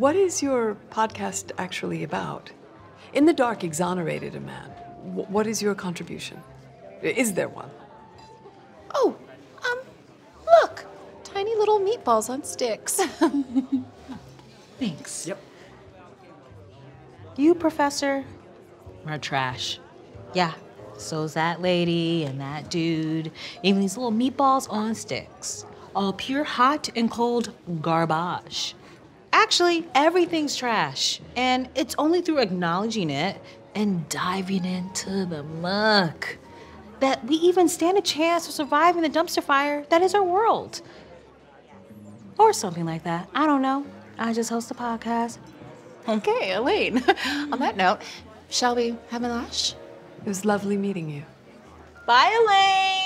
What is your podcast actually about? In the Dark exonerated a man. Wh- what is your contribution? Is there one? Oh, um, look. Tiny little meatballs on sticks. Thanks. Yep. You, Professor, are trash. Yeah, so's that lady and that dude. Even these little meatballs on sticks. All pure hot and cold garbage. Actually, everything's trash. And it's only through acknowledging it and diving into the muck that we even stand a chance of surviving the dumpster fire that is our world. Or something like that. I don't know. I just host a podcast. okay, Elaine. on that note, shall we have a lash? It was lovely meeting you. Bye, Elaine!